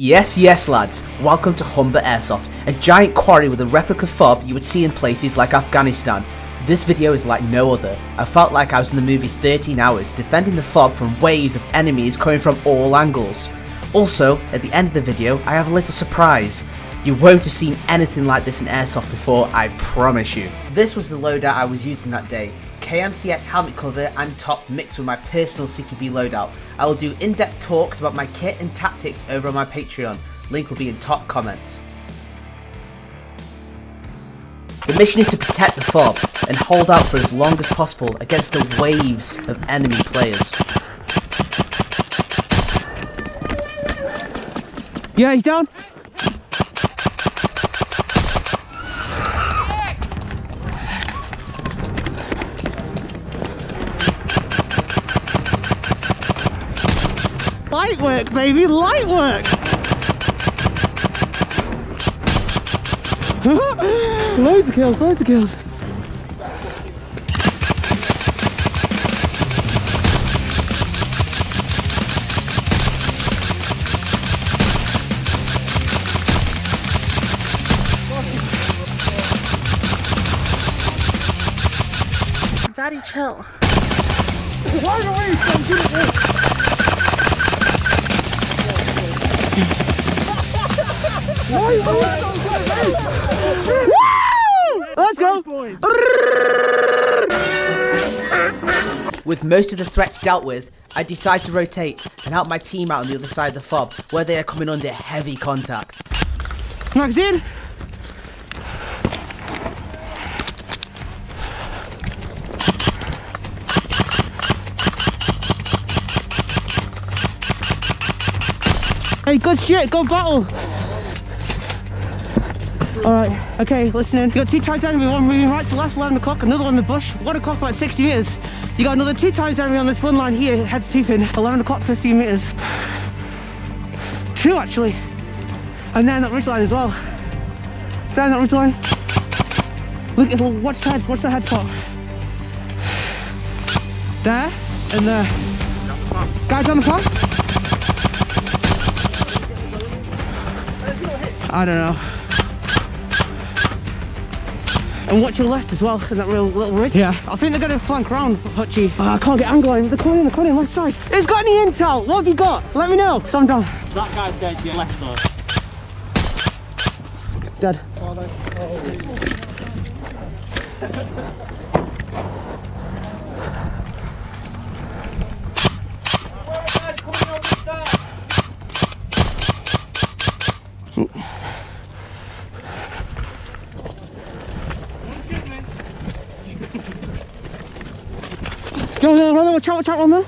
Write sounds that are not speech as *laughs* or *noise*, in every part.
Yes, yes lads, welcome to Humber Airsoft, a giant quarry with a replica fob you would see in places like Afghanistan. This video is like no other. I felt like I was in the movie 13 Hours, defending the fob from waves of enemies coming from all angles. Also, at the end of the video, I have a little surprise. You won't have seen anything like this in Airsoft before, I promise you. This was the loadout I was using that day. KMCS helmet cover and top mixed with my personal CQB loadout. I will do in-depth talks about my kit and tactics over on my Patreon. Link will be in top comments. The mission is to protect the fob and hold out for as long as possible against the waves of enemy players. Yeah, he's down. Light work, baby, light work. *laughs* loads of kills, loads of kills. Daddy, chill. Why are we Let's go! With most of the threats dealt with, I decide to rotate and help my team out on the other side of the fob where they are coming under heavy contact. Magazine! Hey, good shit, good battle! Alright, okay, listening. You got two times enemy, one moving right to left, 11 o'clock, another one in the bush, 1 o'clock about 60 metres. You got another two times enemy on this one line here, heads peeping, 11 o'clock, 15 metres. Two actually. And then that ridge line as well. Down that ridge line. Look at watch the head, watch the head spot. There and there. Guys on the pump? I don't know. And watch your left as well, in that real little ridge. Yeah. I think they're going to flank round, Hutchie. Oh, I can't get angle on him. They're coming in, they're coming in, left side. Who's got any intel? What have you got? Let me know. Stand down. That guy's dead, yeah. Left side. Dead. Go, go, run, watch out, watch out, run there.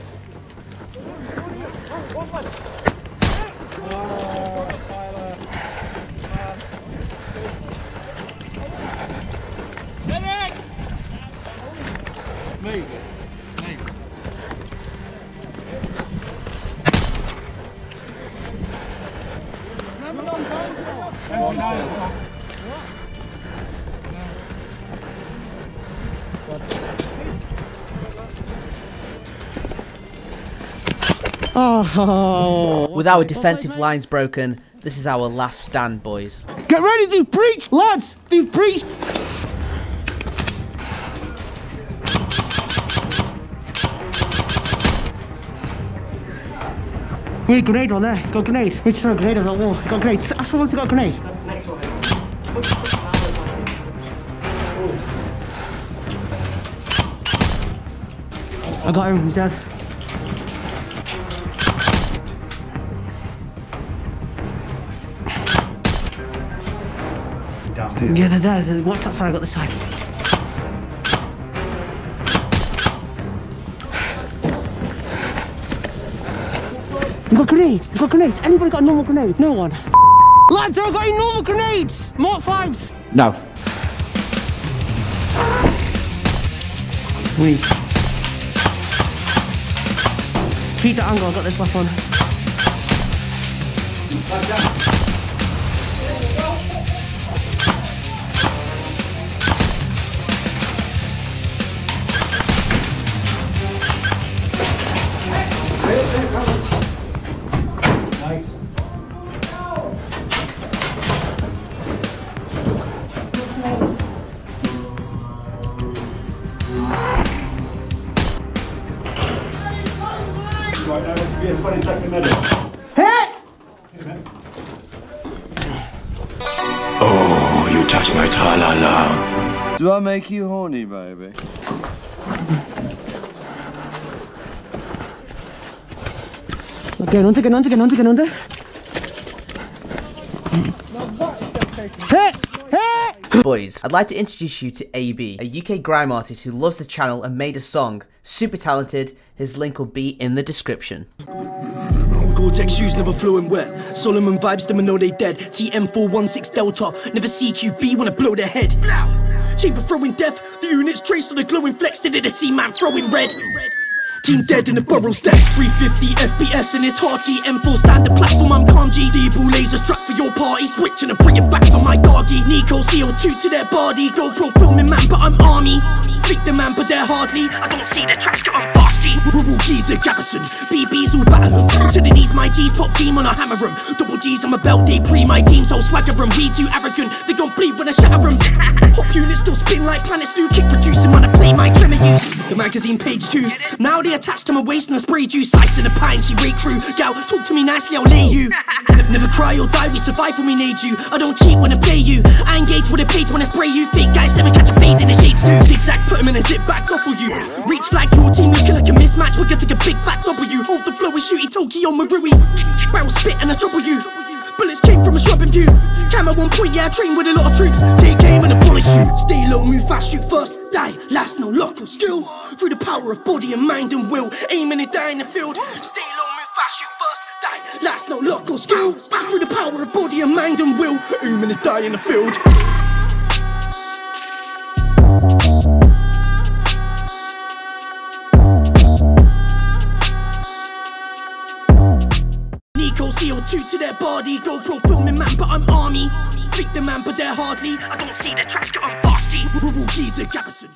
Medic! Move. Oh. With our defensive lines broken, this is our last stand, boys. Get ready, they've breached! Lads, they've breached! We need a grenade on there. Got a grenade. We just throw a grenade over that wall. Got a grenade. Ask someone if got a grenade. I got him. He's dead. Yeah, they're there. They're, watch that side. I got this side. You got grenades. You got grenades. Anybody got normal grenades? No one. Lads, I've got any normal grenades. Mark fives. No. We keep the angle. I got this left one. Touch my tra-la-la. Do I make you horny, baby? Get under, get under, get under, get under. Hit! Hit! Boys, I'd like to introduce you to AB, a UK grime artist who loves the channel and made a song. Super talented, his link will be in the description. Gore-Tex shoes never flowing wet. Salomon vibes, them and know they dead. TM416 Delta, never CQB wanna blow their head. Chamber throwing death, the units traced on the glowing flex. Did it a sea man throwing red. Team dead in the burrow stack 350 FPS and it's hard TM4 standard platform I'm kanji D-ball lasers track for your party Switching and bring it back for my doggy Nicco CO2 to their body GoPro filming man but I'm army Think the man but they're hardly I don't see the tracks I'm fasty Rural geezer Gabberson BB's all battle 'em. To the knees my G's pop team on a hammer 'em. Double G's on my belt they pre my team so swagger 'em. We too arrogant they gon' bleed when I shatter 'em. *laughs* Hop units still spin like planets do Kick producing when I play my tremor use. The magazine page two. Now they attached to my waist and I spray juice Ice in a pint. She rate crew Gal talk to me nicely I'll lay you. *laughs* Ne- Never cry or die we survive when we need you. I don't cheat when I play you. I engage with a page when I spray you. Fake guys let me catch a fade in the shades too Zigzag put him in a zip back for you. Reach flag your team looking like a mismatch We're gonna take a big fat W Hold the flow and shoot it Tokyo Marui Barrel spit and I trouble you Bullets came from a shrub in view. Camo one point, yeah, I train with a lot of troops. Take aim and abolish you. Stay low, move fast, shoot first, die. Last, no luck or skill. Through the power of body and mind and will. Aiming and die in the field. Stay low, move fast, shoot first, die. Last, no luck or skill. Through the power of body and mind and will. Aiming and die in the field. CO2 to their body, GoPro filming man, but I'm army. Think the man, but they're hardly. I don't see the tracks, got I'm fasty. Rural geezer, Gabberson.